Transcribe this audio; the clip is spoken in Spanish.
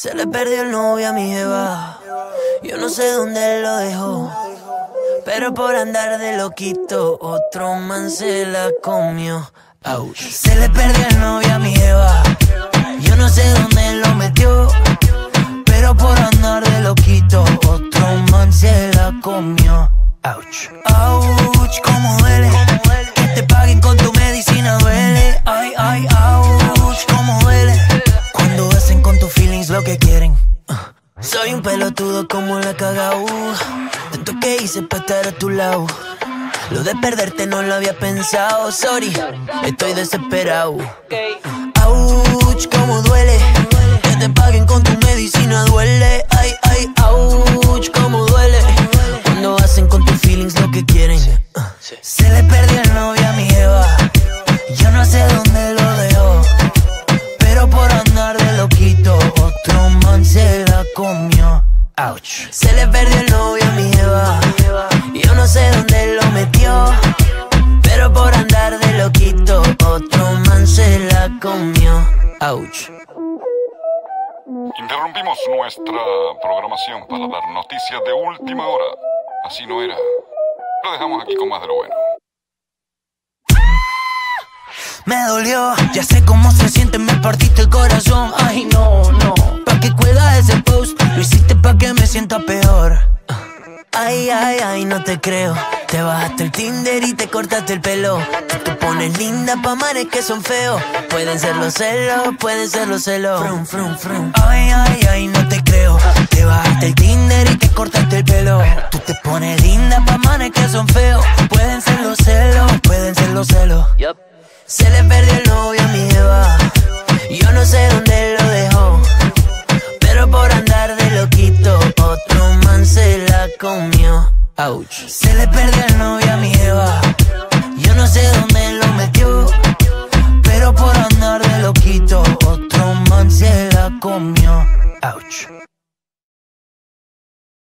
Se le perdió el novio a mi jeva. Yo no sé dónde lo dejó. Pero por andar de loquito, otro man se la comió. Se le perdió el novio a mi jeva. Yo no sé dónde lo metió. Pero por andar de loquito, otro man se la comió. Ouch. Ouch, como duele. Que te paguen con lo que quieren. Soy un pelotudo como la cagao. Tanto que hice para estar a tu lado. Lo de perderte no lo había pensado. Sorry, estoy desesperado. Ouch, como duele. Que te paguen con tu medicina duele. Ay, ay, ouch, como duele. Cuando hacen con tus feelings lo que quieren. Se le perdió el novio a mi jeva. Yo no sé dónde lo Ouch. Se le perdió el novio a mi jeva. Yo no sé dónde lo metió. Pero por andar de loquito, otro man se la comió. Ouch. Interrumpimos nuestra programación para dar noticias de última hora. Así no era. Lo dejamos aquí con más de lo bueno. Me dolió, ya sé cómo se siente, me partiste el corazón. Ay, no, no. Pa' que cuelga Ay, ay, ay, no te creo. Te bajaste el Tinder y te cortaste el pelo. Tú te pones linda pa' mares que son feos. Pueden ser los celos, pueden ser los celos. Frum, frum, frum. Ay, ay, ay, no te creo. Te bajaste el Tinder y te cortaste el pelo. Tú te pones linda pa' manes que son feos. Pueden ser los celos, pueden ser los celos. Se le perdió el comió. Ouch. Se le perdió el novio a mi jeva. Yo no sé dónde lo metió. Pero por andar de loquito, otro man se la comió. Ouch.